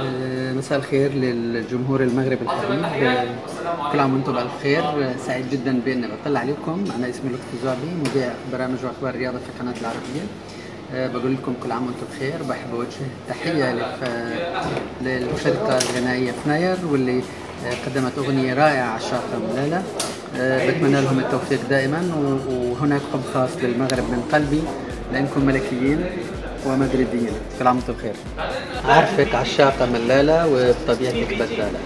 آه، مساء الخير للجمهور المغربي الحبيب كل عام وأنتم بألف خير سعيد جدا باني بطلع عليكم. أنا اسمي لطفي زعبي مذيع برامج وأخبار الرياضه في القناه العربية. آه، بقول لكم كل عام وأنتم بخير. بحب اوجه تحية لف- للفرقه الغنائية فناير واللي قدمت أغنية رائعة عشاقه ملالة. آه، بتمنى لهم التوفيق دائما وهناك حب خاص للمغرب من قلبي لأنكم ملكيين. ومدريديين. كل عام وأنتم بخير. عارفك عشاقه ملالة وبطبيعتك بدالة